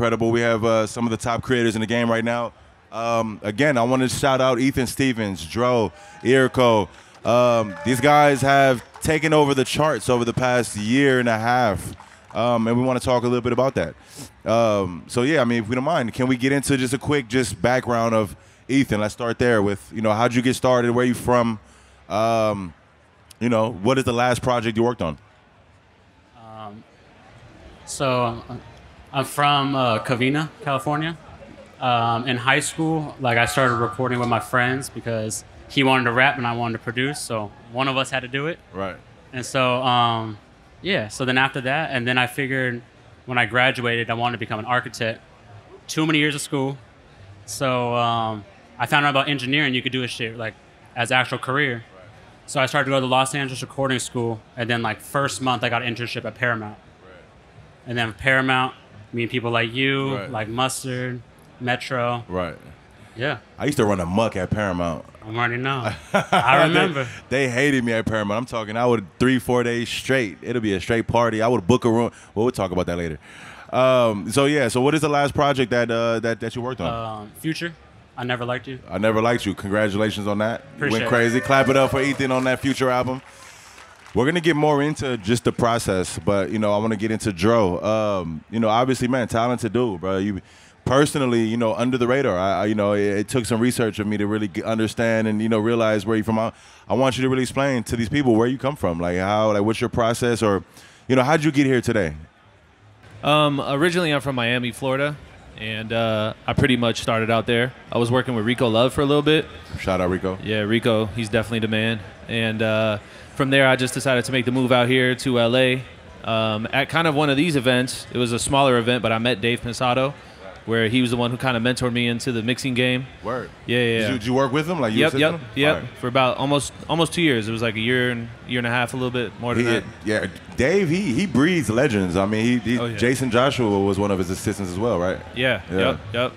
incredible. We have uh, some of the top creators in the game right now. Um, again, I want to shout out Ethan Stevens, Dro, Irko. Um, these guys have taken over the charts over the past year and a half, um, and we want to talk a little bit about that. Um, so yeah, I mean, if we don't mind, can we get into just a quick just background of Ethan? Let's start there with you know how'd you get started, where you from, um, you know, what is the last project you worked on? So uh, I'm from uh, Covina, California. Um, in high school, like I started recording with my friends because he wanted to rap and I wanted to produce. So one of us had to do it. Right. And so, um, yeah. So then after that, and then I figured when I graduated, I wanted to become an architect. Too many years of school. So um, I found out about engineering. You could do a shit like as actual career. So I started to go to Los Angeles Recording School, and then like first month I got an internship at Paramount. right. And then Paramount, meet people like you, Right. like Mustard, Metro. Right. Yeah, I used to run a muck at Paramount. I already know. I remember. They, they hated me at Paramount. I'm talking. I would three, four days straight. It'll be a straight party. I would book a room. Well, we'll talk about that later. Um, so yeah. So what is the last project that uh, that that you worked on? Um, Future, I never liked you. I never liked you. Congratulations on that. You Appreciate Went it. crazy. Clap it up for Ethan on that future album. We're gonna get more into just the process, but you know, I want to get into Dro. Um, you know, obviously, man, talented dude, bro. You personally, you know, under the radar. I, I you know, it, it took some research of me to really understand and you know realize where you from. I, I want you to really explain to these people where you come from, like how, like what's your process, or you know, how'd you get here today? Um, originally, I'm from Miami, Florida, and uh, I pretty much started out there. I was working with Rico Love for a little bit. Shout out Rico. Yeah, Rico, he's definitely the man. And uh, from there, I just decided to make the move out here to LA. Um, at kind of one of these events, it was a smaller event, but I met Dave Pensado, where he was the one who kind of mentored me into the mixing game. Word. Yeah, yeah. Did you, did you work with him? Like you Yep, yep, him? yep. Alright. For about almost almost two years. It was like a year and year and a half, a little bit more than He, that. yeah, Dave. He he breeds legends. I mean, he, he Oh, yeah. Jaycen Joshua was one of his assistants as well, right? Yeah, Yeah. yep, yep.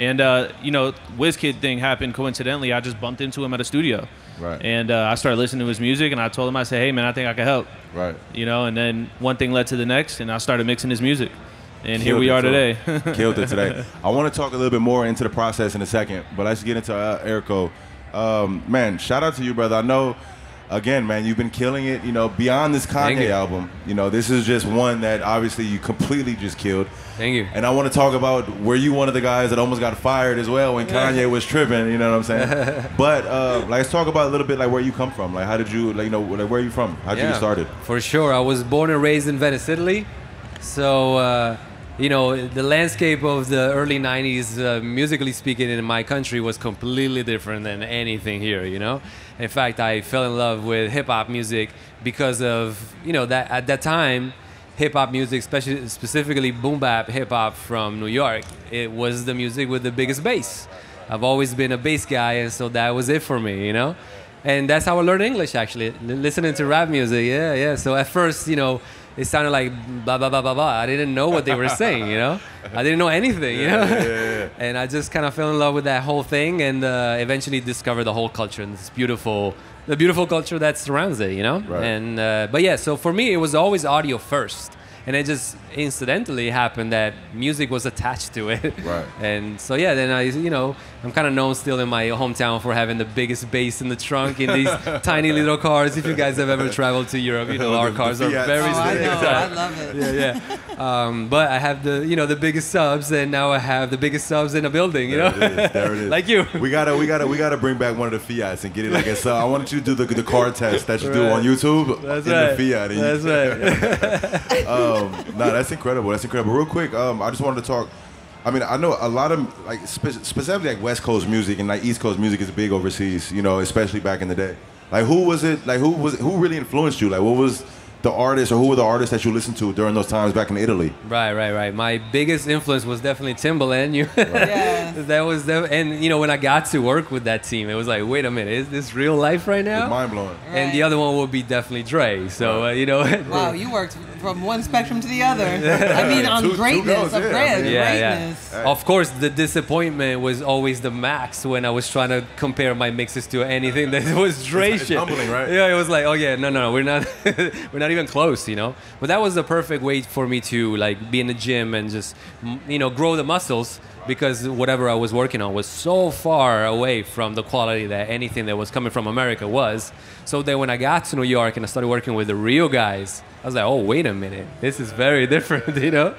And uh, you know, WizKid thing happened coincidentally. I just bumped into him at a studio, Right. and uh, I started listening to his music, and I told him, I said, "Hey, man, I think I can help." Right. You know, and then one thing led to the next, and I started mixing his music, and here we are too. today. Killed it today. I want to talk a little bit more into the process in a second, but let's get into uh, Irko. Um, man, shout out to you, brother. I know, again, man, you've been killing it. You know, beyond this Kanye album, you know, this is just one that obviously you completely just killed. Thank you. And I want to talk about were you one of the guys that almost got fired as well when Kanye was tripping? You know what I'm saying? but uh, like, let's talk about a little bit like where you come from. Like, how did you, like, you know, like, where are you from? How'd you get started? For sure. I was born and raised in Venice, Italy. So, uh, you know, the landscape of the early 90s, uh, musically speaking, in my country was completely different than anything here, you know? In fact, I fell in love with hip hop music because of, you know, that at that time, hip hop music, especially specifically boom bap hip hop from New York, it was the music with the biggest bass. I've always been a bass guy, and so that was it for me, you know? and that's how I learned English actually, listening to rap music. Yeah, yeah. So at first, you know, it sounded like blah blah blah blah blah. I didn't know what they were saying, you know. I didn't know anything, you know. and I just kind of fell in love with that whole thing, and uh, eventually discovered the whole culture and this beautiful, the beautiful culture that surrounds it, you know. Right. And uh, but yeah, so for me, it was always audio first. And it just incidentally happened that music was attached to it. Right. And so yeah, then I, you know, I'm kind of known still in my hometown for having the biggest bass in the trunk in these tiny little cars. If you guys have ever traveled to Europe, you know our cars are very Oh, I know. I love it. Yeah, yeah. Um, but I have the, you know, the biggest subs, and now I have the biggest subs in a building. You know, There it is. There it is. like you. We gotta, we gotta, we gotta bring back one of the Fiats and get it like a. So I wanted you to do the, the car test that you do on YouTube That's in right. the Fiat. and you- That's right. um, no, that's incredible. That's incredible. Real quick, um, I just wanted to talk. I mean, I know a lot of like spe- specifically like West Coast music and like East Coast music is big overseas. You know, especially back in the day. Like, who was it? Like, who was who really influenced you? Like, what was the artist or who were the artists that you listened to during those times back in Italy? Right, right, right. My biggest influence was definitely Timbaland. You, Yeah. that was the, and you know when I got to work with that team, it was like, wait a minute, is this real life right now? It's mind blowing. And the other one would be definitely Dre. So uh, you know, Wow, you worked from one spectrum to the other. I mean, on Two- two greatness goes, of yeah, I great, mean- yeah, greatness. yeah. Of course, the disappointment was always the max when I was trying to compare my mixes to anything that was Dre it's shit. humbling, right? Yeah, it was like, oh yeah, no, no, no, we're not, we're not even close, you know. But that was the perfect way for me to like be in the gym and just, you know, grow the muscles because whatever I was working on was so far away from the quality that anything that was coming from America was. So then when I got to New York and I started working with the real guys, I was like, oh wait a minute, this is very different, you know.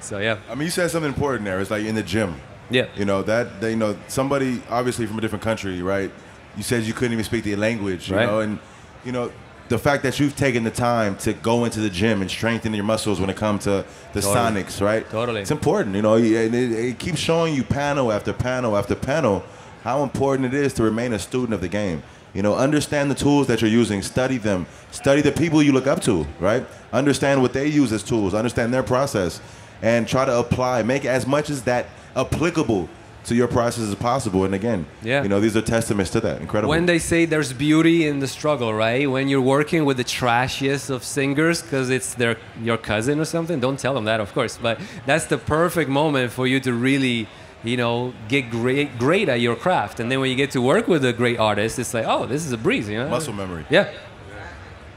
So yeah, I mean, you said something important there. It's like in the gym. yeah. You know that they, you know somebody obviously from a different country, right? You said you couldn't even speak the language, you Right. know, and you know the fact that you've taken the time to go into the gym and strengthen your muscles when it comes to the Totally. sonics, right? Totally. it's important. You know, and it, it keeps showing you panel after panel after panel how important it is to remain a student of the game. You know, understand the tools that you're using, study them, study the people you look up to, right? Understand what they use as tools, understand their process, and try to apply, make as much as that applicable to your process as possible. And again, Yeah. you know, these are testaments to that. Incredible. When they say there's beauty in the struggle, right? When you're working with the trashiest of singers because it's their your cousin or something, don't tell them that, of course. But that's the perfect moment for you to really, you know, get great great at your craft. And then when you get to work with a great artist, it's like, oh, this is a breeze, you know? Muscle memory. Yeah.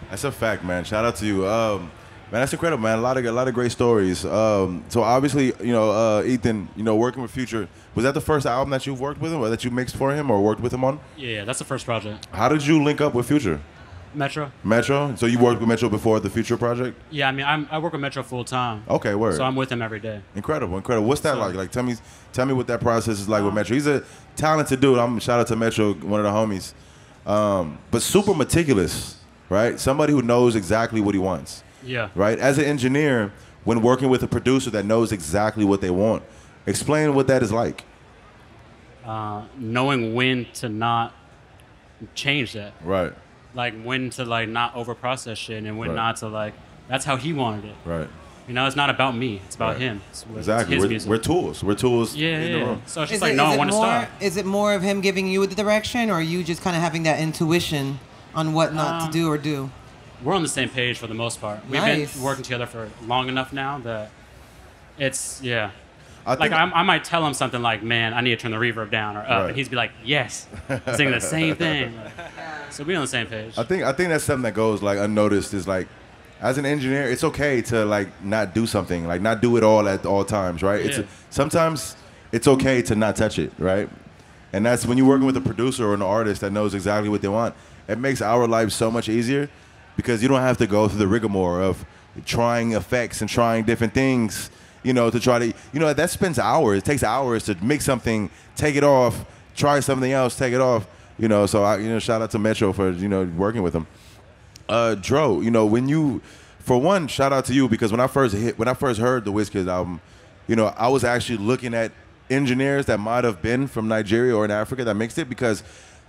That's a fact, man. Shout out to you. Um, man, that's incredible, man. A lot of a lot of great stories. Um, so obviously, you know, uh, Ethan, you know, working with Future, was that the first album that you've worked with him, or that you mixed for him, or worked with him on? Yeah, that's the first project. How did you link up with Future? Metro. Metro. So you worked with Metro before the Future project? Yeah, I mean, I'm, I work with Metro full time. Okay, word. So I'm with him every day. Incredible, incredible. What's that So- like? Like, tell me, tell me what that process is like with Um, Metro. He's a talented dude. I'm shout out to Metro, one of the homies, um, but super meticulous, right? Somebody who knows exactly what he wants, Yeah. right? As an engineer, when working with a producer that knows exactly what they want, explain what that is like. Uh, knowing when to not change that. Right, Like when to like not overprocess shit and when Right. not to like. That's how he wanted it. right. You know, it's not about me. It's about Right. him. It's, it's Exactly. his We're, music. we're tools. We're tools. yeah, in yeah. the room. So it's just Is like it, no is one want to more? stop. Is it more of him giving you the direction, or are you just kind of having that intuition on what not Um, to do or do? We're on the same page for the most part. We've Nice. been working together for long enough now that it's yeah. I Like I'm, I might tell him something like, "Man, I need to turn the reverb down or up," Right. and he's be like, "Yes," singing the same thing. So we're on the same page. I think I think that's something that goes like unnoticed. Is like, as an engineer, it's okay to like not do something, like not do it all at all times, right? It's sometimes it's okay to not touch it, right? And that's when you're working with a producer or an artist that knows exactly what they want. It makes our life so much easier because you don't have to go through the rigmarole of trying effects and trying different things, you know, to try to, you know, that spends hours. It takes hours to make something, take it off, try something else, take it off, you know. So I, you know, shout out to Metro for you know working with them. Uh, Dro, you know, when you, for one, shout out to you because when I first hit, when I first heard the WizKid's album, you know, I was actually looking at engineers that might have been from Nigeria or in Africa that mixed it because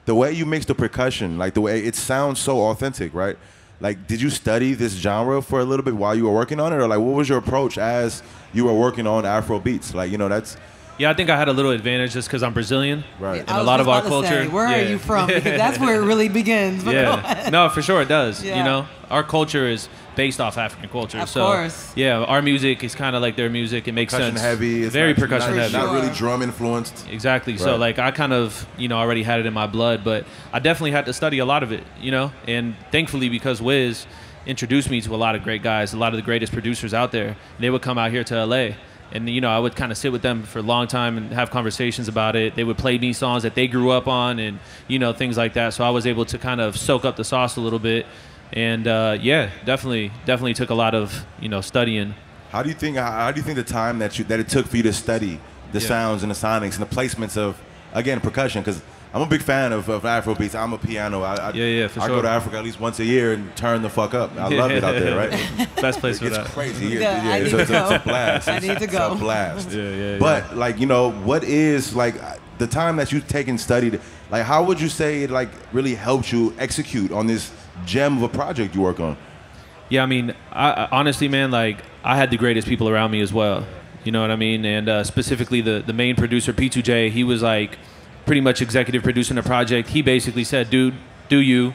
the way you mix the percussion, like the way it sounds so authentic, right? Like, did you study this genre for a little bit while you were working on it, or like, what was your approach as you were working on Afro beats? Like, you know, that's Yeah, I think I had a little advantage just because I'm Brazilian. right. And a lot of our about to say, culture- where are you from? Because that's where it really begins. Yeah. No, for sure it does. Yeah. You know, our culture is based off African culture. Of so course. yeah, our music is kind of like their music. It makes Percussion sense. heavy. It's very not- percussion not, heavy. Not really drum influenced. Exactly. So like I kind of you know already had it in my blood, but I definitely had to study a lot of it. You know, and thankfully because Wiz introduced me to a lot of great guys, a lot of the greatest producers out there. They would come out here to LA. And you know, I would kind of sit with them for a long time and have conversations about it. They would play me songs that they grew up on, and you know things like that. So I was able to kind of soak up the sauce a little bit, and uh, yeah, definitely, definitely took a lot of you know studying. How do you think? How, how do you think the time that you that it took for you to study the Yeah. sounds and the sonics and the placements of again percussion? Because I'm a big fan of, of Afro beats. I'm a piano. I, I, Yeah, yeah, for I go to Africa at least once a year and turn the fuck up. I love it out there, right? Best place for It's that. crazy. Yeah, Yeah, yeah, I it's, need a, to it's a go. blast. I need to It's go. a blast. Yeah, yeah, yeah. But like you know, what is like the time that you've taken studied? Like, how would you say it like really helped you execute on this gem of a project you work on? Yeah, I mean, I, honestly, man, like I had the greatest people around me as well. You know what I mean? And uh, specifically, the the main producer P2J, he was like pretty much executive producing the project. He basically said, "Dude, do you,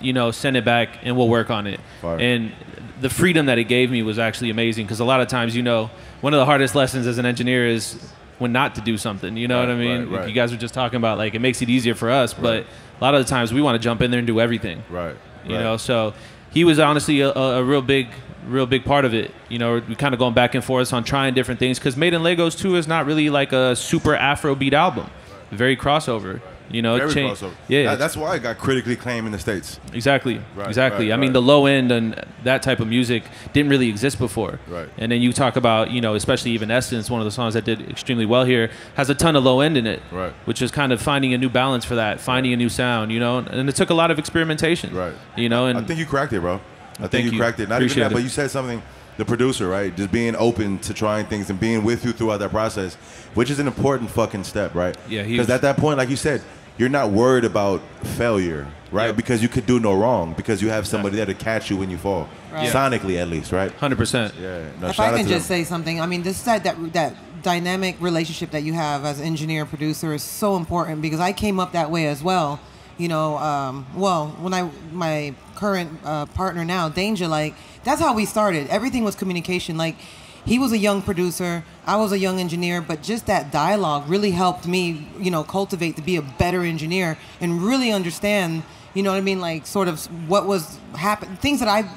you know, send it back and we'll work on it." Fire. And the freedom that it gave me was actually amazing because a lot of times, you know, one of the hardest lessons as an engineer is when not to do something. You know Right, what I mean? right, right. You guys were just talking about like it makes it easier for us, but a lot of the times we want to jump in there and do everything. Right. You know, so he was honestly a, a real big, real big part of it. You know, we kind of going back and forth on trying different things because Made in Lagos 2 is not really like a super Afrobeat album. Very crossover. You know, Very cha- crossover. Yeah, That- that's why it got critically acclaimed in the states. Exactly. Right, exactly. right, I mean, the low end and that type of music didn't really exist before. Right. And then you talk about, you know, especially even Essence, one of the songs that did extremely well here, has a ton of low end in it. Right. Which is kind of finding a new balance for that, finding a new sound, you know, and it took a lot of experimentation. Right. You know, and I think you cracked it, bro. I think Thank you, you. cracked it. Not Appreciate even that, it. but you said something. The producer, right? Just being open to trying things and being with you throughout that process, which is an important fucking step, right? Yeah, Because at that point, like you said, you're not worried about failure, right? Yep. Because you could do no wrong because you have somebody there to catch you when you fall, Right. sonically at least, right? 100%. Yeah. No, if shout I can to just them. say something, I mean, this that that that dynamic relationship that you have as engineer producer is so important because I came up that way as well. You know, um, well, when I my current uh, partner now, Danja, like that's how we started. Everything was communication. Like he was a young producer, I was a young engineer, but just that dialogue really helped me, you know, cultivate to be a better engineer and really understand, you know what I mean, like sort of what was happen things that I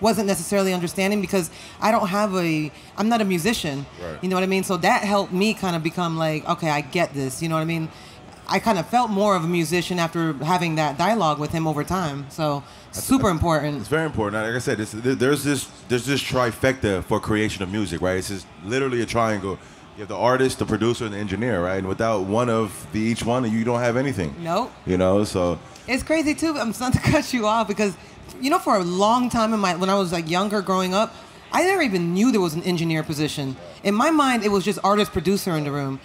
wasn't necessarily understanding because I don't have a I'm not a musician. Right. You know what I mean? So that helped me kind of become like, okay, I get this. You know what I mean? I kind of felt more of a musician after having that dialogue with him over time. So super important. It's very important. Like I said, it's, there's this there's this trifecta for creation of music, right? It's just literally a triangle. You have the artist, the producer, and the engineer, right? And without one of the each one, you don't have anything. Nope. You know, so It's crazy too. I'm not to cut you off because, you know, for a long time in my when I was like younger, growing up, I never even knew there was an engineer position. In my mind, it was just artist producer in the room,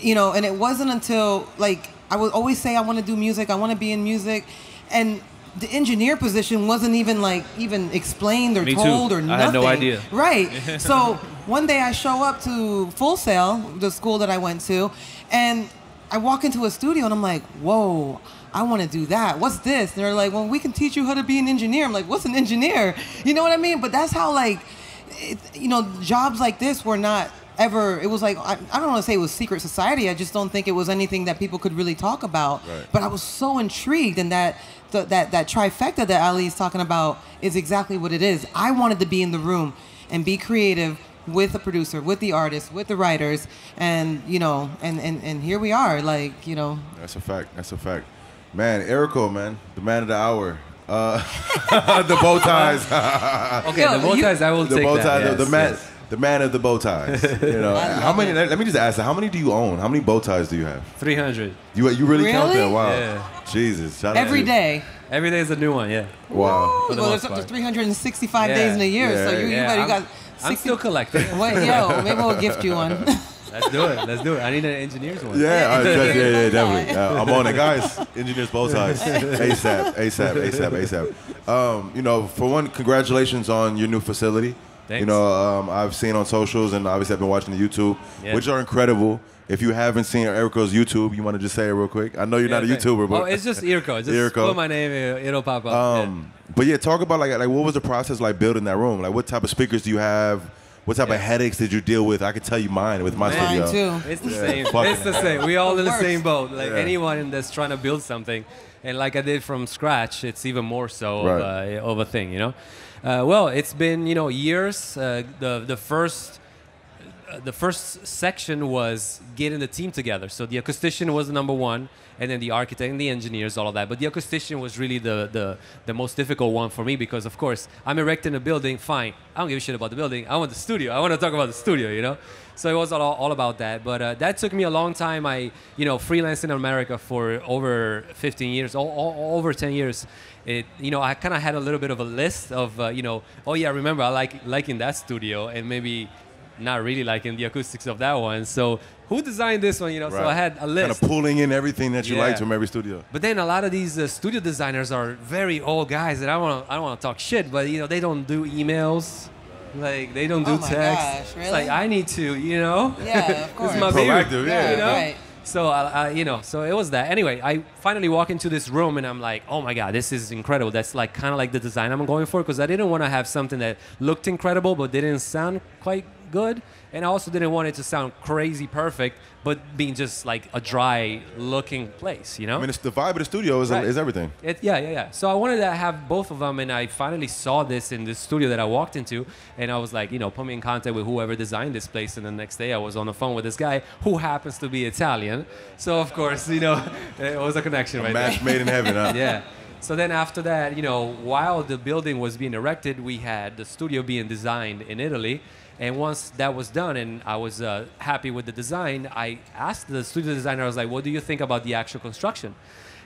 you know. And it wasn't until like I would always say I want to do music, I want to be in music, and the engineer position wasn't even like even explained or Me too. told or I nothing. had no idea. Right. So one day I show up to Full Sail, the school that I went to, and I walk into a studio and I'm like, whoa, I want to do that. What's this? And they're like, well, we can teach you how to be an engineer. I'm like, what's an engineer? You know what I mean? But that's how like, it, you know, jobs like this were not ever. It was like I, I don't want to say it was secret society. I just don't think it was anything that people could really talk about. Right. But I was so intrigued, and that the, that that trifecta that Ali is talking about is exactly what it is. I wanted to be in the room and be creative with the producer, with the artist, with the writers, and you know, and and and here we are. Like you know, that's a fact. That's a fact. Man, Irko, man, the man of the hour. Uh, the bow ties. Okay, Yo, the bow you- ties, I will the take bow that. tie, the, yes, the man, yes. The man of the bow ties. You know, how many? it. Let, let me just ask. How many do you own? How many bow ties do you have? 300. You you really, count Really? that? Wow. Yeah. Jesus. Shout out every to- day. Every day is a new one, yeah. Wow. For the well, most there's up to part. 365 Yeah. days in a year, so Yeah, you, you, Yeah, better, you I'm- got. I'm 60 still collecting. Wait, yo, maybe we'll gift you one. Let's do it. Let's do it. I need an engineer's one. Yeah, all right, yeah, yeah, yeah, definitely. Uh, I'm on it, guys. Engineers both sides. ASAP, ASAP, ASAP, ASAP. Um, you know, for one, congratulations on your new facility. You know, um, I've seen on socials and obviously I've been watching the YouTube, Yeah. which are incredible. If you haven't seen Irko's YouTube, you want to just say it real quick. I know you're not a YouTuber, but oh, it's just Irko. Just Irko. put my name, it'll pop up. Um, but yeah, talk about like like what was the process like building that room? Like what type of speakers do you have? What type Yeah. of headaches did you deal with? I could tell you mine with my Mine studio. Mine too. It's the Yeah, same. It's the same. We all in the same boat. Like Yeah. anyone that's trying to build something, and like I did from scratch, it's even more so Right. of, a, of a thing, you know. Uh, well, it's been you know years. Uh, the the first uh, the first section was getting the team together. So the acoustician was the number one, and then the architect and the engineers, all of that. But the acoustician was really the, the, the most difficult one for me because, of course, I'm erecting a building, fine. I don't give a shit about the building. I want the studio. I want to talk about the studio, you know? So it was all, all about that. But uh, that took me a long time. I, you know, freelanced in America for over 15 years, all, all, over 10 years. It, you know, I kind of had a little bit of a list of, uh, you know, oh yeah, remember I like liking that studio, and maybe not really liking the acoustics of that one. So who designed this one? You know, so I had a list. Kind of pulling in everything that you Yeah. liked from every studio. But then a lot of these uh, studio designers are very old guys, and I want I don't want to talk shit, but you know they don't do emails, like they don't do Oh my text. gosh, It's really? like I need to, you know. Yeah, of course. this is my baby. Yeah. You know? Right. so uh, uh, you know, so it was that. Anyway, I finally walk into this room and I'm like, oh my god, this is incredible. That's like kind of like the design I'm going for because I didn't want to have something that looked incredible but didn't sound quite good, and I also didn't want it to sound crazy perfect, but being just like a dry looking place, you know. I mean, it's the vibe of the studio is, Right. is everything. It, yeah, yeah, yeah. So I wanted to have both of them, and I finally saw this in the studio that I walked into, and I was like, you know, put me in contact with whoever designed this place. And the next day, I was on the phone with this guy who happens to be Italian. So of course, you know, it was a connection right there. Match made in heaven, huh? Yeah. So then after that, you know, while the building was being erected, we had the studio being designed in Italy. And once that was done and I was uh, happy with the design, I asked the studio designer, I was like, what do you think about the actual construction?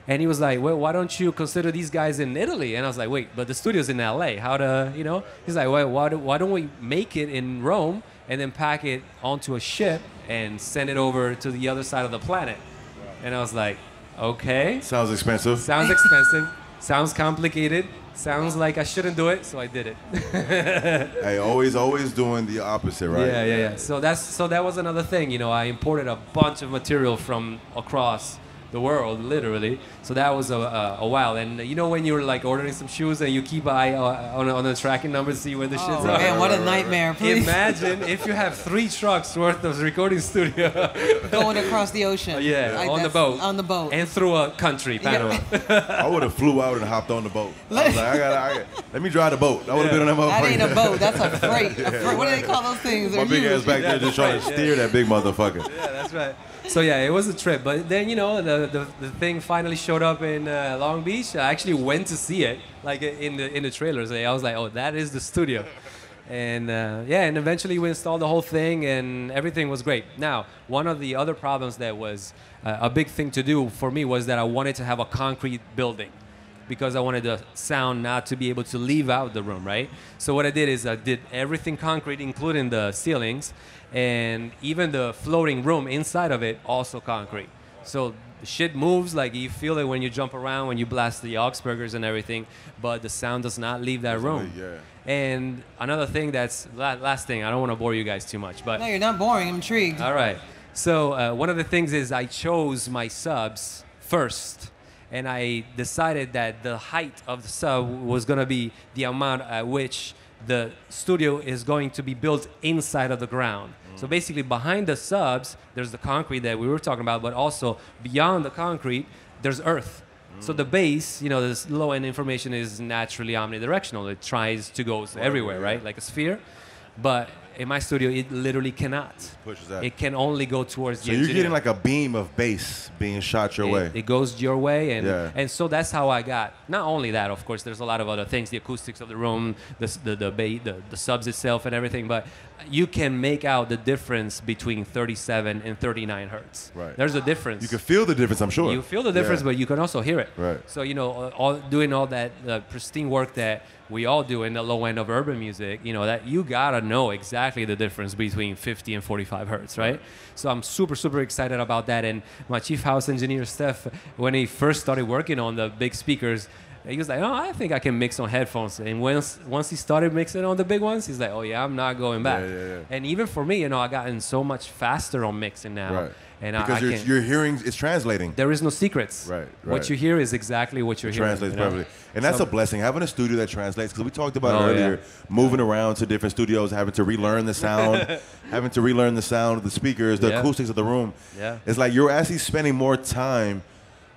And he was like, well, why don't you consider these guys in Italy? And I was like, wait, but the studio's in LA. How to, you know? He's like, well, why, do, why don't we make it in Rome and then pack it onto a ship and send it over to the other side of the planet? And I was like, okay. Sounds expensive. Sounds expensive. Sounds complicated. Sounds like I shouldn't do it, so I did it. Hey, always, always doing the opposite, right? Yeah, yeah, yeah. So that's so that was another thing. You know, I imported a bunch of material from across the world, literally. So that was a, a, a while. And you know when you're like ordering some shoes and you keep an eye uh, on, on the tracking number to see where the Oh, shit's Right, man, are. what right, a right, nightmare! Please Imagine if you have three trucks worth of recording studio. going across the ocean. Yeah, Like, on the boat. On the boat. and through a country, Panama. I would have flew out and hopped on the boat. I was like, I got, I got, let me drive the boat. I would have been on that motherfucker. that ain't a boat. That's a freight. A freight. What do they call those things? My They're big ass huge. back there just trying to steer that big motherfucker. Yeah, that's right. So yeah, it was a trip. But then you know the the, the thing finally showed up in uh, Long Beach. I actually went to see it, like in the in the trailers. I was like, oh, that is the studio. And uh, yeah, and eventually we installed the whole thing, and everything was great. Now, one of the other problems that was uh, a big thing to do for me was that I wanted to have a concrete building because I wanted the sound not to be able to leave out the room, right? So what I did is I did everything concrete, including the ceilings, and even the floating room inside of it also concrete. So the shit moves like you feel it when you jump around, when you blast the Augspurgers and everything, but the sound does not leave that room. yeah. And another thing that's last thing, I don't want to bore you guys too much, but No, you're not boring. I'm intrigued. all right. So uh, one of the things is I chose my subs first, and I decided that the height of the sub was going to be the amount at which the studio is going to be built inside of the ground. So mm. basically, behind the subs, there's the concrete that we were talking about, but also beyond the concrete, there's earth. So mm. the base, you know, this low end information is naturally omnidirectional. It tries to go everywhere, right? Like a sphere. But in my studio, it literally cannot. Pushes out. It can only go towards So the you're engineer. getting like a beam of bass being shot your it, way. It goes your way, and Yeah. and so that's how I got. Not only that, of course, there's a lot of other things, the acoustics of the room, the the the, ba- the, the subs itself, and everything. But you can make out the difference between 37 and 39 hertz. Right. There's a difference. you can feel the difference, I'm sure. You feel the difference, Yeah. but you can also hear it. Right. So you know, all doing all that uh, pristine work that we all do in the low end of urban music, you know, that you gotta know exactly the difference between 50 and 45 hertz, right? So I'm super, super excited about that. And my chief house engineer Steph, when he first started working on the big speakers. He was like, "Oh, I think I can mix on headphones." And once once he started mixing on the big ones, he's like, "Oh yeah, I'm not going back." Yeah, yeah, yeah. And even for me, you know, I gotten so much faster on mixing now. Right. And because I you're, can, you're hearing, it's translating. there is no secrets. Right, right. What you hear is exactly what you're hearing. translates you know? perfectly. And that's So- a blessing. Having a studio that translates, because we talked about Oh, it yeah. earlier, moving around to different studios, having to relearn the sound, having to relearn the sound of the speakers, the Yeah. acoustics of the room. Yeah. It's like you're actually spending more time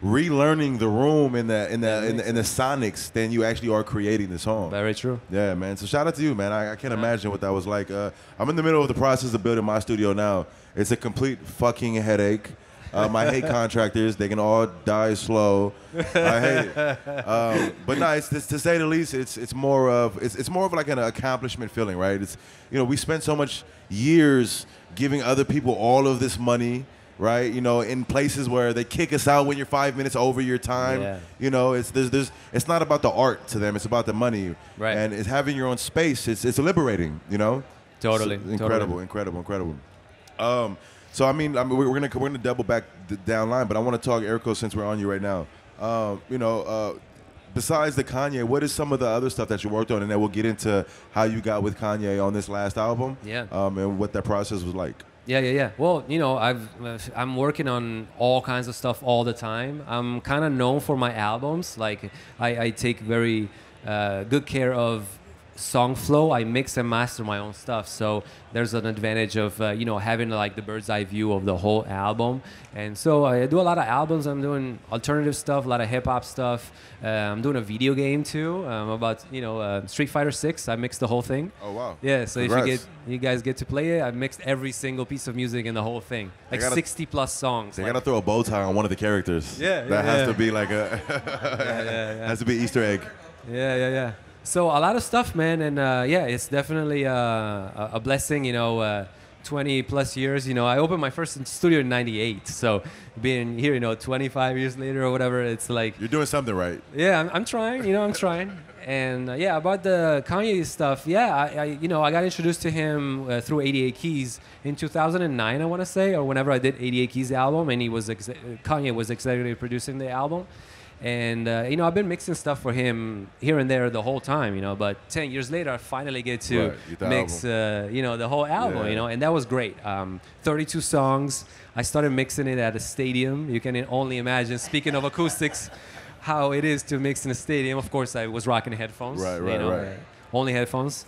relearning the room and the in the in the, in the sonics than you actually are creating the song. Very true. Yeah, man. So shout out to you, man. I, I can't imagine what that was like. Uh, I'm in the middle of the process of building my studio now. It's a complete fucking headache. Um, I hate contractors. They can all die slow. I hate it. Um, but no, it's, it's to say the least. It's it's more of it's, it's more of like an accomplishment feeling, right? It's you know we spent so much years giving other people all of this money, right? You know, in places where they kick us out when you're five minutes over your time. Yeah. You know, it's there's, there's it's not about the art to them. It's about the money. Right. And it's having your own space. It's it's liberating. You know. Totally, It's incredible, totally. incredible, incredible. Um, so I mean, I mean, we're gonna we're gonna double back the down line, but I want to talk Irko since we're on you right now. Um, you know, uh, besides the Kanye, what is some of the other stuff that you worked on, and then we'll get into how you got with Kanye on this last album. Yeah. Um, and what that process was like. Yeah, yeah, yeah. Well, you know, I've uh, I'm working on all kinds of stuff all the time. I'm kind of known for my albums. Like I, I take very uh, good care of song flow. I mix and master my own stuff. So there's an advantage of uh, you know having like the bird's eye view of the whole album. And so I do a lot of albums. I'm doing alternative stuff, a lot of hip hop stuff. Uh, I'm doing a video game too um, about you know uh, Street Fighter Six. I mixed the whole thing. Oh wow. Yeah, so if you get you guys get to play it, I mixed every single piece of music in the whole thing, like gotta- 60 plus songs. They like- gotta throw a bow tie on one of the characters. Yeah, That yeah, has yeah. to be like a yeah. has to be Easter egg. Yeah, yeah, yeah. So a lot of stuff, man, and uh, yeah, it's definitely uh, a, a blessing. You know, uh, 20 plus years. You know, I opened my first studio in '98, so being here, you know, 25 years later or whatever, it's like, You're doing something right. yeah, I'm, I'm trying. You know, I'm trying. And uh, yeah, about the Kanye stuff, yeah, I, I you know I got introduced to him uh, through 88 Keys in 2009, I want to say, or whenever I did 88 Keys album, and he was exe- Kanye was executive producing the album. And uh, you know, I've been mixing stuff for him here and there the whole time, you know. But 10 years later, I finally get to Right, you mix, uh, you know, the whole album, Yeah. you know, and that was great. Um, 32 songs. I started mixing it at a stadium. You can only imagine. Speaking of acoustics, how it is to mix in a stadium. Of course, I was rocking headphones. Right, you right, know, right. only headphones.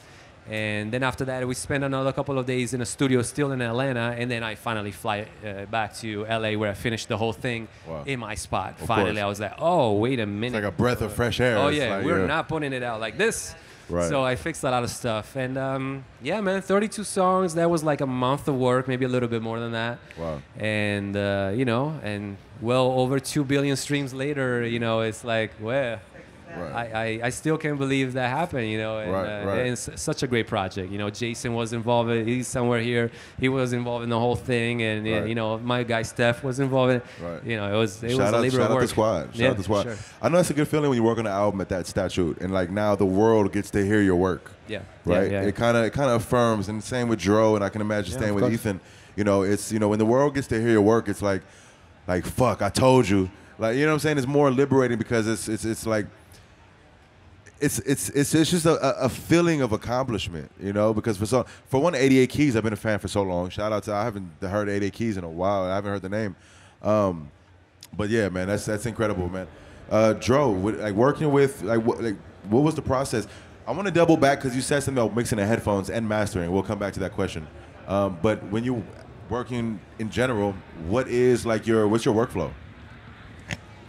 And then after that, we spent another couple of days in a studio still in Atlanta. And then I finally fly uh, back to LA where I finished the whole thing Wow. in my spot. Of finally, course. I was like, oh, wait a It's minute. like a breath of fresh air. Oh yeah, like we're you're- not putting it out like this. Right. So I fixed a lot of stuff, and um, yeah, man, 32 songs. That was like a month of work, maybe a little bit more than that. Wow. And uh, you know, and well over two billion streams later, you know, it's like, well, Right. I, I, I still can't believe that happened, you know. And, Right, uh, right. and it's such a great project. You know, Jason was involved. in- He's somewhere here. He was involved in the whole thing, and Right. you know, my guy Steph was involved. In. Right. You know, it was it shout was a out, labor shout out the squad. Shout yeah, out the squad. Sure. I know it's a good feeling when you work on an album at that statute, and like now the world gets to hear your work. Yeah. Right. Yeah, yeah. It kind of it kind of affirms, and same with Dro, and I can imagine Yeah, staying of with course. Ethan. You know, it's you know when the world gets to hear your work, it's like, like fuck, I told you. Like you know what I'm saying? It's more liberating because it's it's it's like. It's, it's, it's, just a, a- feeling of accomplishment, you know, because for so for one 88 Keys, I've been a fan for so long. Shout out to I haven't heard 88 Keys in a while. I haven't heard the name. Um, but yeah, man, that's that's incredible, man. Uh, Dro, like working with like what, like what was the process? I want to double back because you said something about mixing the headphones and mastering. We'll come back to that question. Um, but when you working in general, what is like your what's your workflow?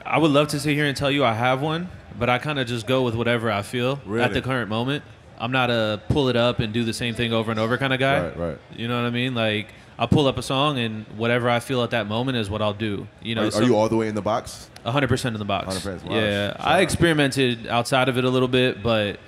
I would love to sit here and tell you I have one, but I kind of just go with whatever I feel Really? at the current moment. I'm not a pull it up and do the same thing over and over kind of guy. Right, right. You know what I mean? Like I'll pull up a song and whatever I feel at that moment is what I'll do. You know, Are, are you all the way in the box? 100% in the box. 100%, wow. Yeah, I experimented outside of it a little bit, but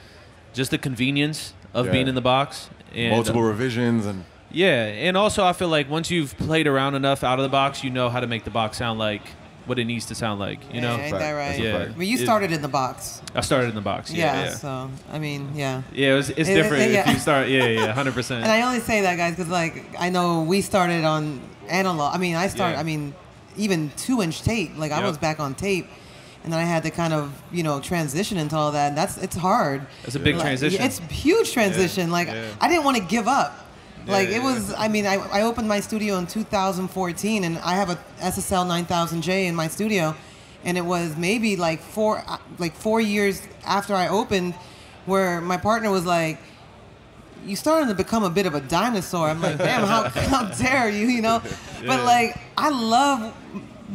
just the convenience of Yeah. being in the box and uh, Multiple revisions and yeah, and also I feel like once you've played around enough out of the box, you know how to make the box sound like what it needs to sound like. You know, Yeah, ain't that right? Yeah. fact. But you It- started in the box. I started in the box. Yeah, Yeah, yeah. So I mean, yeah. Yeah, it was, it's It- different it- yeah. if you start. Yeah, yeah, hundred percent. And I only say that, guys, because like I know we started on analog. I mean, I started. Yeah. I mean, even two-inch tape. Like I was back on tape, and then I had to kind of you know transition into all that. And that's it's hard. It's a big Like, transition. It's huge transition. Like yeah. I didn't want to give up. Like yeah, it was. I mean, I, I opened my studio in 2014, and I have a SSL 9000J in my studio, and it was maybe like four uh, like four years after I opened, where my partner was like you starting to become a bit of a dinosaur. I'm like, damn, how, how dare you, you know? But like, I love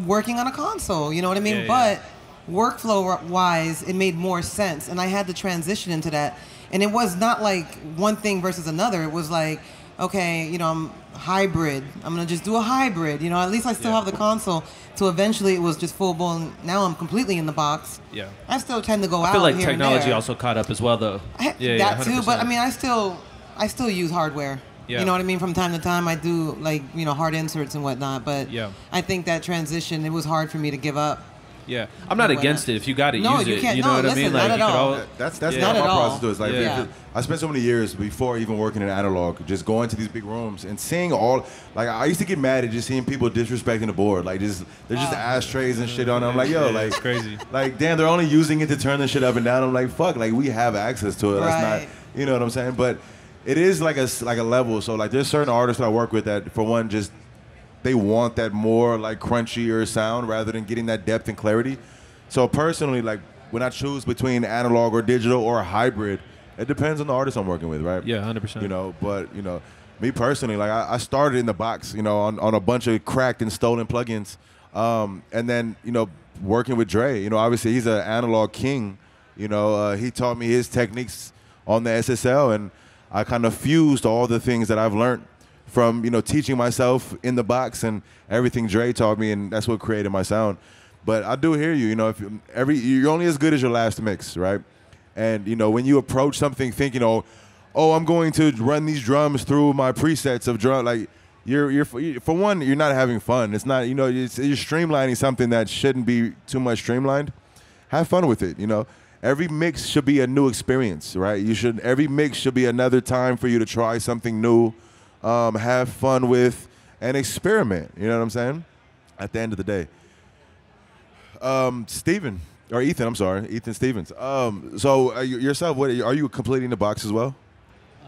working on a console, you know what I mean? Yeah, yeah. But workflow wise, it made more sense. And I had to transition into that. And it was not like one thing versus another. It was like, okay, you know, I'm hybrid. I'm going to just do a hybrid. You know, at least I still Yeah. have the console. So eventually it was just full blown. Now I'm completely in the box. Yeah. I still tend to go out. I feel like technology also caught up as well, though. I- Yeah, that yeah, too, but I mean, I still, I still use hardware. Yeah. You know what I mean? From time to time, I do like you know hard inserts and whatnot. But Yeah. I think that transition, it was hard for me to give up. Yeah, I'm not against it. If you got to No, use you it, can't- you know no, what listen, I mean? not Like at you all. al- That's that's Yeah. not, Not my all. process. Too. It's like Yeah. if- I spent so many years before even working in analog, just going to these big rooms and seeing all. Like I used to get mad at just seeing people disrespecting the board. Like just they're just ashtrays and shit on. it. I'm like, yo, like it's crazy. Like damn, they're only using it to turn the shit up and down. I'm like, fuck, like we have access to it. That's Right. not, you know what I'm saying? But it is like a s- like a level. So like there's certain artists that I work with that for one just they want that more like crunchier sound rather than getting that depth and clarity. So personally, like when I choose between analog or digital or hybrid, it depends on the artist I'm working with, right? Yeah, 100%. You know, but you know, me personally, like I, I started in the box, you know, on, on a bunch of cracked and stolen plugins, um, and then you know, working with Dre, you know, obviously he's an analog king. You know, uh, he taught me his techniques on the SSL, and I kind of fused all the things that I've learned from you know teaching myself in the box and everything Dre taught me, and that's what created my sound. But I do hear you. You know, if every you're only as good as your last mix, right? And you know, when you approach something thinking, oh, oh, I'm going to run these drums through my presets of drum, like you're you're for one, you're not having fun. It's not you know, you're streamlining something that shouldn't be too much streamlined. Have fun with it. You know, every mix should be a new experience, right? You should every mix should be another time for you to try something new, um, have fun with, and experiment. You know what I'm saying? At the end of the day um, Steven or Ethan. I'm sorry, Ethan Stevens. Um, so uh, you- yourself, what are you completing the box as well?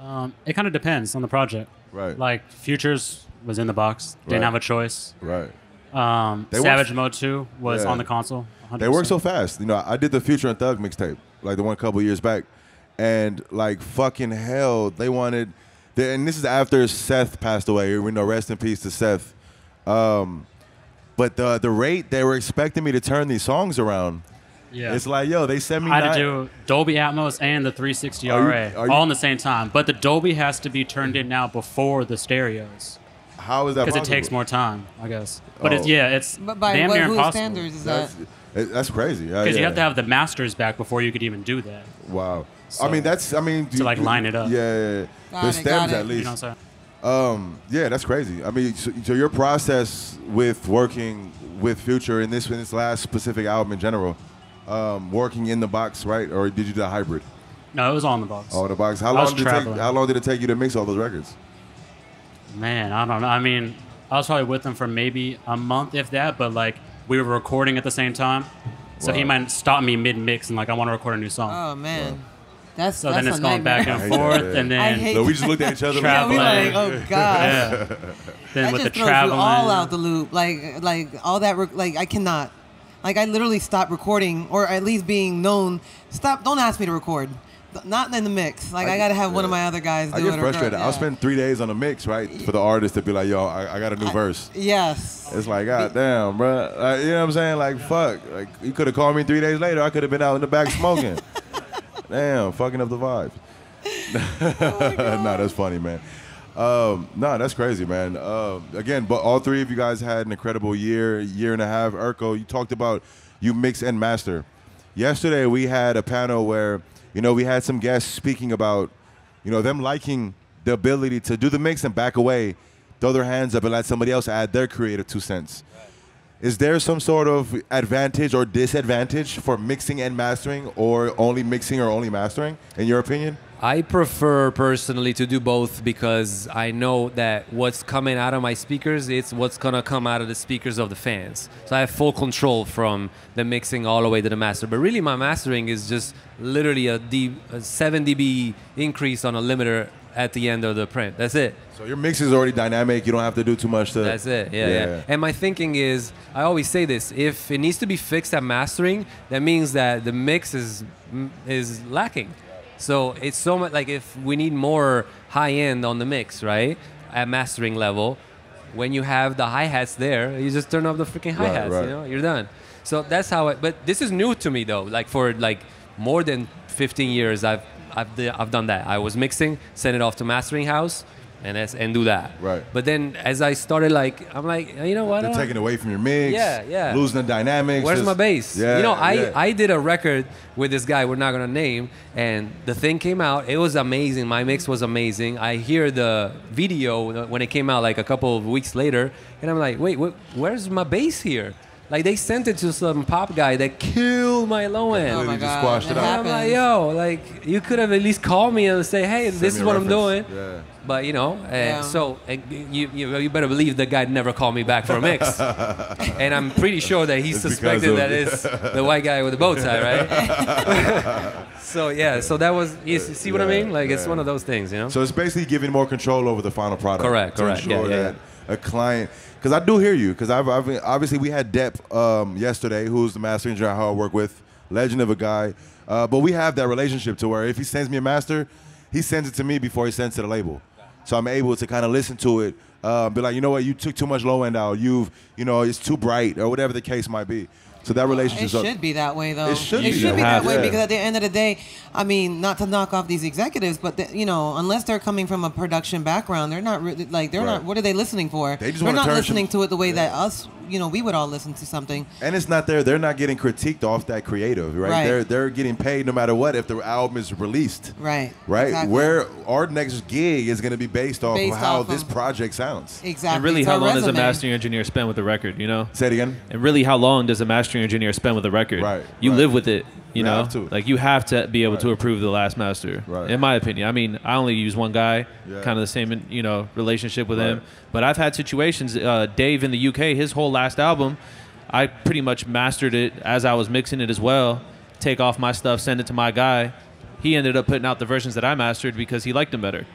Um, it kind of depends on the project. Right. Like Futures was in the box. Didn't Right. have a choice. Right. Um, They work- Savage Mode 2 was Yeah. on the console. 100%. They work so fast. You know, I did the Future and Thug mixtape, like the one a couple years back, and like fucking hell, they wanted. They, and this is after Seth passed away. We know, rest in peace to Seth. Um, but the the rate they were expecting me to turn these songs around, Yeah. it's like yo, they sent me. I had nine- to do Dolby Atmos and the 360 Are RA you- all in the same time. But the Dolby has to be turned in now before the stereos How is that? because it takes more time, I guess. But it's Oh. yeah, it's But by damn what near whose impossible. standards is that? That's, it- that's crazy. Yeah, Because you yeah. have to have the masters back before you could even do that. Wow. I mean, that's. I mean, to, like, line it up. Yeah, yeah, yeah. The it, stems got it. at You least. know what I'm saying? Um, yeah, that's crazy. I mean, so, so your process with working with Future in this in this last specific album in general, um, working in the box, right? Or did you do a hybrid? No, it was on the box. Oh, the box. How I long was did it take? How long did it take you to mix all those records? Man, I don't know. I mean, I was probably with him for maybe a month, if that. But like, we were recording at the same time, so he might stop me mid mix and like, I want to record a new song. Oh man, that's so that's then it's a going back nightmare. I and hate that, forth, and then hate So we just looked at each other. Yeah, like, we Traveling. like, oh god. yeah. then that with just the throws traveling, you all out the loop. Like, like all that. Rec- like, I cannot. Like, I literally stopped recording, or at least being known. Stop! Don't ask me to record. Not in the mix. Like, I, gotta have one of my other guys do I get or- frustrated. yeah. I'll spend three days on a mix, right, for the artist to be like, "Yo, I, I got a new verse." Yes. It's like, God damn, bro. Like, you know what I'm saying? Like, fuck. Like, you could have called me three days later. I could have been out in the back smoking. damn, fucking up the vibes. no, that's funny, man. Um, no, that's crazy, man. Uh, again, but all three of you guys had an incredible year, year and a half. Irko, you talked about you mix and master. Yesterday, we had a panel where, you know, we had some guests speaking about, you know, them liking the ability to do the mix and back away, throw their hands up and let somebody else add their creative two cents. Is there some sort of advantage or disadvantage for mixing and mastering, or only mixing or only mastering, in your opinion? I prefer personally to do both because I know that what's coming out of my speakers, it's what's gonna come out of the speakers of the fans. So I have full control from the mixing all the way to the master. But really, my mastering is just literally a, D, a 7 dB increase on a limiter at the end of the print. That's it. So your mix is already dynamic. You don't have to do too much to. That's it. Yeah, yeah, And my thinking is, I always say this: if it needs to be fixed at mastering, that means that the mix is mm, is lacking. So it's so much like if we need more high end on the mix, right, at mastering level, when you have the hi hats there, you just turn off the freaking hi hats. right. You know, you're done. So that's how. I, but this is new to me though. Like for like more than 15 years, I've I've I've done that. I was mixing, send it off to mastering house, and that's, and do that. Right. But then as I started, like I'm like, you know what? They're taking away from your mix. Yeah, yeah. Losing the dynamics. Where's just- my bass? Yeah, you know, I, yeah. I did a record with this guy we're not gonna name, and the thing came out. It was amazing. My mix was amazing. I hear the video when it came out like a couple of weeks later, and I'm like, wait, wh- where's my bass here? Like they sent it to some pop guy that killed my low end. Oh my just god, squashed it it out. And I'm like, yo, like you could have at least called me and say, hey, this is a what I'm doing. Yeah. But you know, uh, Yeah. so uh, you, you you better believe the guy never called me back for a mix, and I'm pretty sure that he It's suspected of- that it's the white guy with the bow tie, right? so yeah, so that was you s- see what I mean? Like it's one of those things, you know. So it's basically giving more control over the final product. Correct, to correct. Ensure Yeah, yeah, that a client, because I do hear you, because I've, I've obviously we had Depp um, yesterday, who's the master engineer I work with, legend of a guy. Uh, but we have that relationship to where if he sends me a master, he sends it to me before he sends it to the label. So I'm able to kind of listen to it, uh, be like, you know what, you took too much low end out. You've, you know, it's too bright or whatever the case might be. So that relationship. It should be that way, though. It should it be should that be way. that way Yeah. because at the end of the day, I mean, not to knock off these executives, but the, you know, unless they're coming from a production background, they're not really like they're Right. not. What are they listening for? They just are not listening some- to it the way that us, you know, we would all listen to something. And it's not there. They're not getting critiqued off that creative, right? Right. They're they're getting paid no matter what if the album is released. Right. Right. Exactly. Where our next gig is going to be based off Based of how off this of- project sounds. Exactly. And really, It's how our long does a mastering engineer spend with the record? You know. Say it again. And really, how long does a mastering engineer spend with a record? Right, You right. live with it. You You know, have to. like you have to be able to approve the last master. Right. In my opinion, I mean, I only use one guy, Yeah. kind of the same, you know, relationship with him. But I've had situations. Uh, Dave in the UK, his whole last album, I pretty much mastered it as I was mixing it as well. Take off my stuff, send it to my guy. He ended up putting out the versions that I mastered because he liked them better.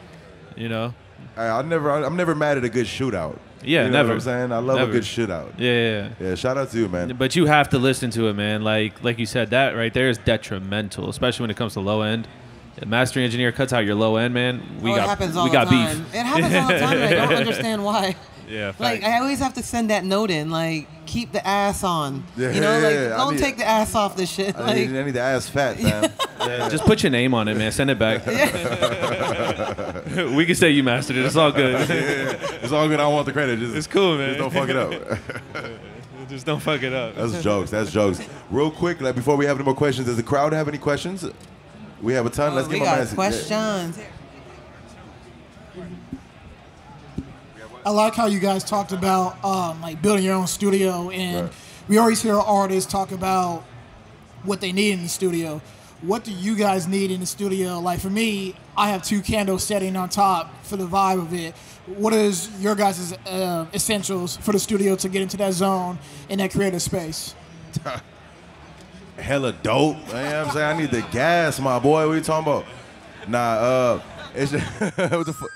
You know. I, I never. I'm never mad at a good shootout. Yeah, you know never. What I'm saying I love Never. a good shootout. Yeah. yeah, yeah. Yeah. Shout out to you, man. But you have to listen to it, man. Like like you said, that right there is detrimental, especially when it comes to low end. A mastering engineer cuts out your low end, man. We oh, got it happens all we the got time. beef. It happens all the time. I don't understand why. Yeah, Like facts. I always have to send that note in, like keep the ass on. Yeah, you know, yeah, like yeah. Don't need- take the ass off this shit. I Like need, I need to ass fat, man. Yeah, just put your name on it, man. Send it back. we can say you mastered it. It's all good. it's all good. I want the credit. Just, It's cool, man. Just don't fuck it up. just don't fuck it up. That's jokes. That's jokes. Real quick, like before we have any more questions, does the crowd have any questions? We have a ton. Oh, Let's get my got man. questions. I like how you guys talked about um, like building your own studio, and Right. we always hear artists talk about what they need in the studio. What do you guys need in the studio? Like for me, I have two candles setting on top for the vibe of it. What is your guys' uh, essentials for the studio to get into that zone in that creative space? hella dope. You know what I'm saying? I need the gas, my boy. What you talking about? Nah, uh, it's just, what the fu-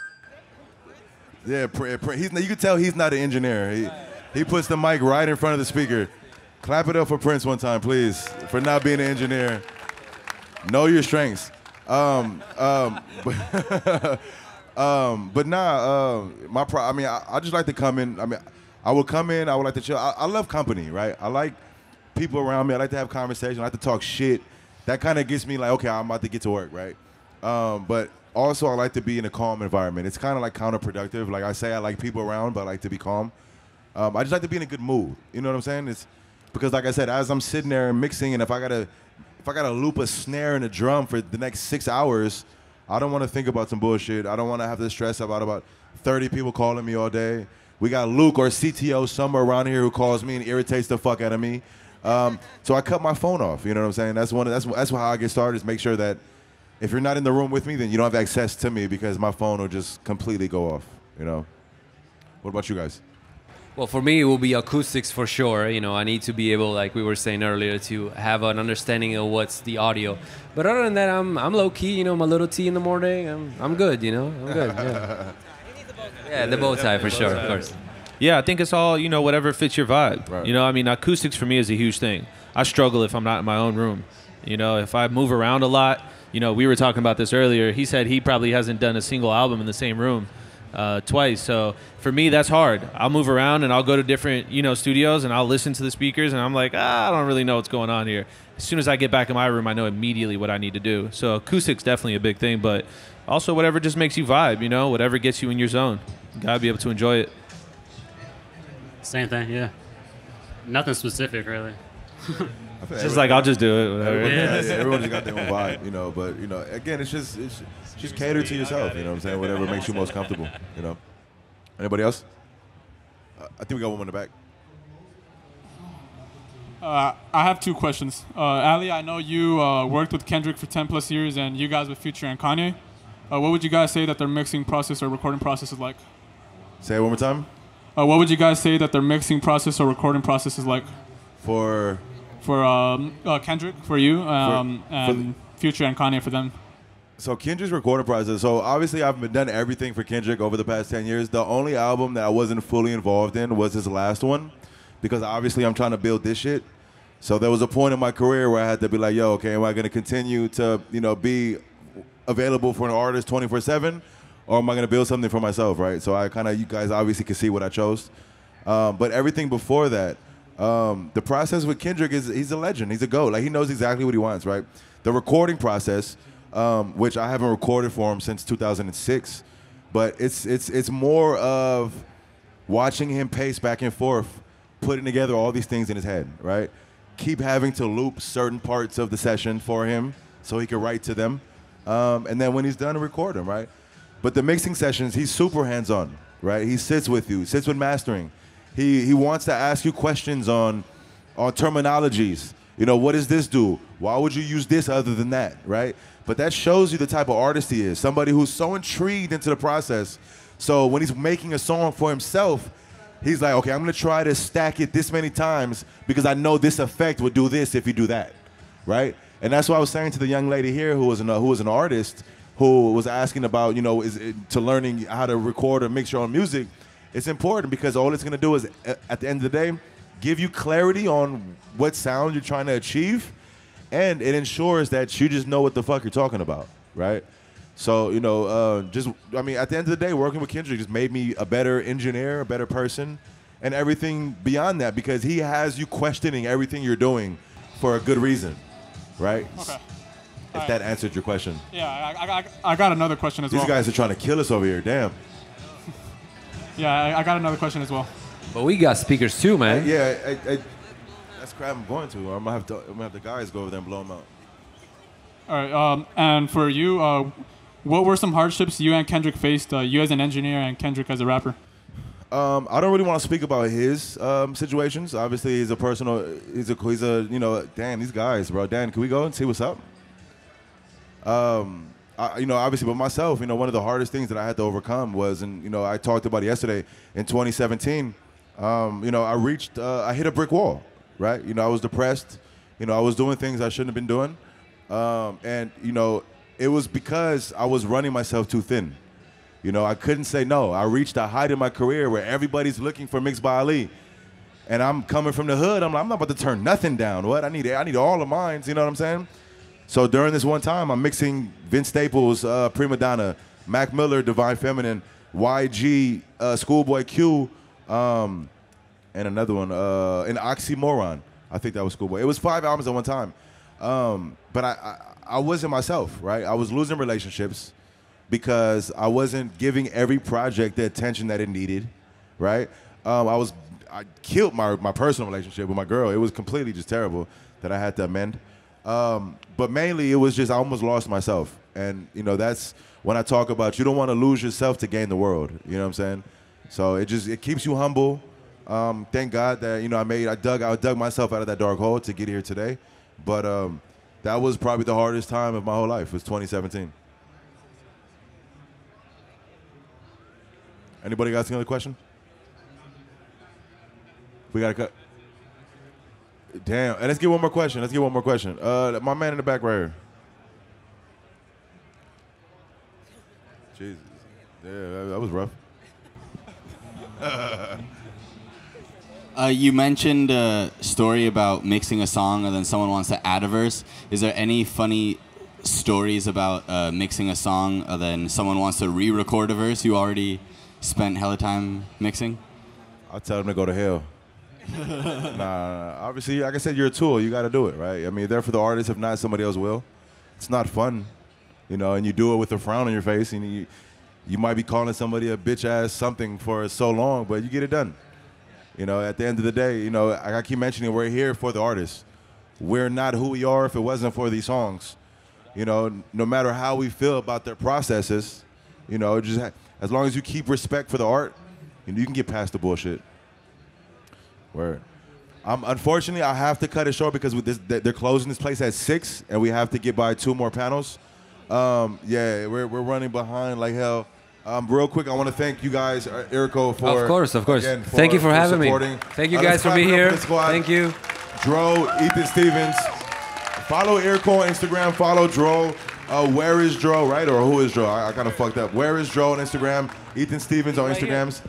yeah, pr- pr- he's, you can tell he's not an engineer. He, he puts the mic right in front of the speaker. Clap it up for Prince one time, please, for not being an engineer. Know your strengths. Um, um, but, um, but nah, um, my pro- I mean, I, I just like to come in. I mean, I would come in. I would like to chill. I, I love company, right? I like people around me. I like to have conversation. I like to talk shit. That kind of gets me like, okay, I'm about to get to work, right? Um, but also, I like to be in a calm environment. It's kind of like counterproductive. Like I say, I like people around, but I like to be calm. Um, I just like to be in a good mood. You know what I'm saying? It's because, like I said, as I'm sitting there mixing, and if I gotta, if I gotta loop a snare and a drum for the next six hours, I don't want to think about some bullshit. I don't want to have to stress about about 30 people calling me all day. We got Luke or CTO somewhere around here who calls me and irritates the fuck out of me. Um, so I cut my phone off. You know what I'm saying? That's one. Of, that's that's how I get started. Is make sure that if you're not in the room with me, then you don't have access to me because my phone will just completely go off. You know. What about you guys? Well, for me, it will be acoustics for sure. You know, I need to be able, like we were saying earlier, to have an understanding of what's the audio. But other than that, I'm I'm low key. You know, my little tea in the morning. I'm I'm good. You know, I'm good. Yeah, yeah the bow tie for sure, of course. Yeah, I think it's all you know, whatever fits your vibe. Right. You know, I mean, acoustics for me is a huge thing. I struggle if I'm not in my own room. You know, if I move around a lot. You know, we were talking about this earlier. He said he probably hasn't done a single album in the same room uh, twice. So for me, that's hard. I'll move around and I'll go to different you know studios and I'll listen to the speakers and I'm like, ah, I don't really know what's going on here. As soon as I get back in my room, I know immediately what I need to do. So acoustics definitely a big thing, but also whatever just makes you vibe. You know, whatever gets you in your zone. You gotta be able to enjoy it. Same thing, yeah. Nothing specific, really. It's just like I'll just do it. Whatever. Everyone, Yeah. yeah, everyone just got their own vibe, you know. But you know, again, it's just it's just cater to yourself. You know what I'm saying? Whatever makes you most comfortable. You know. Anybody else? Uh, I think we got one in the back. Uh, I have two questions. Uh, Ali, I know you uh, worked with Kendrick for 10 plus years and you guys with Future and Kanye. Uh, what would you guys say that their mixing process or recording process is like? Say it one more time. Uh, what would you guys say that their mixing process or recording process is like For for um, uh, Kendrick, for you, um, for and Future and Kanye for them? So Kendrick's recording process. So obviously I've been done everything for Kendrick over the past ten years. The only album that I wasn't fully involved in was his last one, because obviously I'm trying to build this shit. So there was a point in my career where I had to be like, yo, okay, am I gonna continue to, you know, be available for an artist 24 seven, or am I gonna build something for myself, right? So I kind of, you guys obviously can see what I chose. Um, but everything before that, um, the process with Kendrick is he's a legend. He's a goat. Like he knows exactly what he wants, right? The recording process, um, which I haven't recorded for him since 2006, but it's it's it's more of watching him pace back and forth, putting together all these things in his head, right? Keep having to loop certain parts of the session for him so he can write to them, um, and then when he's done, record them, right? But the mixing sessions, he's super hands-on, right? He sits with you, sits with mastering. He he wants to ask you questions on on terminologies. You know, what does this do? Why would you use this other than that, right? But that shows you the type of artist he is. Somebody who's so intrigued into the process. So when he's making a song for himself, he's like, okay, I'm gonna try to stack it this many times because I know this effect would do this if you do that, right? And that's what I was saying to the young lady here who was an who was an artist who was asking about, you know, is it, to learning how to record or mix your own music. It's important because all it's gonna do is, at the end of the day, give you clarity on what sound you're trying to achieve, and it ensures that you just know what the fuck you're talking about, right? So you know, uh, just I mean, at the end of the day, working with Kendrick just made me a better engineer, a better person, and everything beyond that because he has you questioning everything you're doing for a good reason, right? Okay. If that answered your question. Yeah, I, I, I, I got another question as These well. These guys are trying to kill us over here. Damn. Yeah, I, I got another question as well. But we got speakers too, man. Yeah, I, I, that's crap I'm going to. I'm gonna have to. I'm gonna have the guys go over there and blow them out. All right, um, and for you, uh, what were some hardships you and Kendrick faced? Uh, you as an engineer and Kendrick as a rapper. Um, I don't really want to speak about his um, situations. Obviously, he's a personal. He's a. He's a. You know, damn these guys, bro. Dan, can we go and see what's up? Um, I, you know, obviously, but myself, you know, one of the hardest things that I had to overcome was, and you know, I talked about yesterday in 2017. Um, you know, I reached. Uh, I hit a brick wall, right? You know, I was depressed. You know, I was doing things I shouldn't have been doing, um, and you know, it was because I was running myself too thin. You know, I couldn't say no. I reached a height in my career where everybody's looking for Mixed by Ali. And I'm coming from the hood. I'm like, I'm not about to turn nothing down. What? I need I need all of mine. You know what I'm saying? So during this one time, I'm mixing Vince Staples, uh, Prima Donna, Mac Miller, Divine Feminine, YG, uh, Schoolboy Q, um, and another one, uh, and Oxymoron. I think that was Schoolboy. It was five albums at one time. Um, but I, I, I wasn't myself, right? I was losing relationships because I wasn't giving every project the attention that it needed, right? Um, I was I killed my my personal relationship with my girl. It was completely just terrible that I had to amend. Um, but mainly, it was just I almost lost myself, and you know that's when I talk about you don't want to lose yourself to gain the world. You know what I'm saying? So it just it keeps you humble. Um, thank God that you know I made I dug I dug myself out of that dark hole to get here today, but um, that was probably the hardest time of my whole life. Was 2017. Anybody got another question? We got to cut. Damn. And let's get one more question. Let's get one more question. Uh, my man in the back right here. Jesus. Yeah, that, that was rough. Uh, you mentioned a story about mixing a song and then someone wants to add a verse. Is there any funny stories about uh, mixing a song and then someone wants to re-record a verse you already spent hella time mixing? I'll tell them to go to hell. nah, obviously, like I said, you're a tool. You got to do it, right? I mean, they're for the artist. If not, somebody else will. It's not fun, you know. And you do it with a frown on your face, and you, you might be calling somebody a bitch ass something for so long, but you get it done. You know, at the end of the day, you know, I keep mentioning we're here for the artist. We're not who we are if it wasn't for these songs. You know, no matter how we feel about their processes, you know, just as long as you keep respect for the art, you, know, you can get past the bullshit. Word. Um, unfortunately, I have to cut it short because with this, they- they're closing this place at six, and we have to get by two more panels. Um, yeah, we're, we're running behind like hell. Um, real quick, I want to thank you guys, uh, Irko, for Of course, of course. again, Thank you for having me. Thank you Uh, guys for being here. for the squad. Thank you. Dro, Ethan Stevens. Follow Irko on Instagram. Follow Dro. Uh, where is Dro, right? Or who is Dro? I, I kind of fucked up. Where is Dro on Instagram? Ethan Stevens on Instagrams.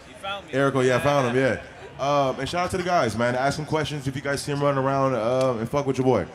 Irko, yeah, I found him, yeah. Um, and shout out to the guys, man. Ask them questions if you guys see him running around uh, and fuck with your boy.